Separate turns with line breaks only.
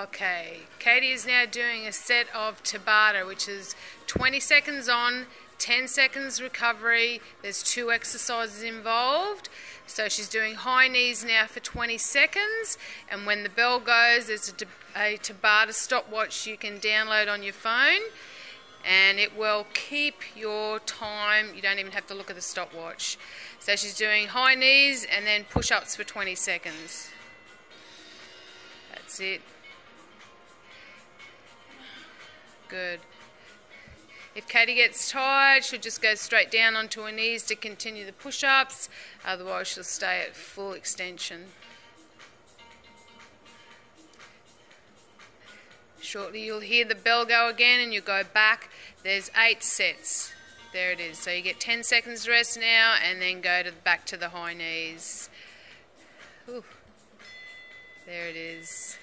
Okay, Katie is now doing a set of Tabata, which is 20 seconds on, 10 seconds recovery. There's two exercises involved. So she's doing high knees now for 20 seconds. And when the bell goes, there's a, a Tabata stopwatch you can download on your phone. And it will keep your time. You don't even have to look at the stopwatch. So she's doing high knees and then push ups for 20 seconds. That's it. Good. If Katie gets tired, she'll just go straight down onto her knees to continue the push-ups. Otherwise, she'll stay at full extension. Shortly, you'll hear the bell go again and you go back. There's eight sets. There it is. So you get 10 seconds rest now and then go to back to the high knees. Ooh. There it is.